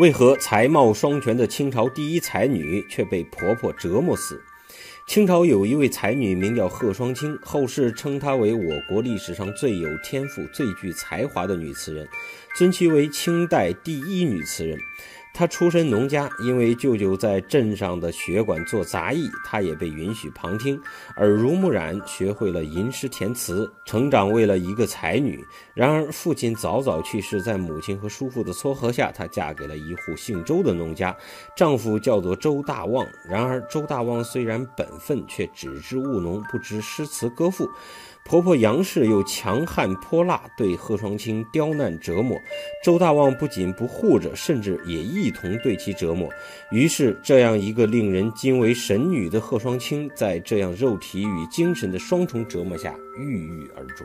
为何才貌双全的清朝第一才女却被婆婆折磨死？清朝有一位才女，名叫贺双清，后世称她为我国历史上最有天赋、最具才华的女词人，尊其为清代第一女词人。她出身农家，因为舅舅在镇上的学馆做杂役，她也被允许旁听，耳濡目染，学会了吟诗填词，成长为了一个才女。然而父亲早早去世，在母亲和叔父的撮合下，她嫁给了一户姓周的农家，丈夫叫做周大旺。然而周大旺虽然本分，却只知务农，不知诗词歌赋。婆婆杨氏又强悍泼辣，对贺双清刁难折磨。周大旺不仅不护着，甚至也一一同对其折磨。于是，这样一个令人惊为神女的贺双清，在这样肉体与精神的双重折磨下，郁郁而终。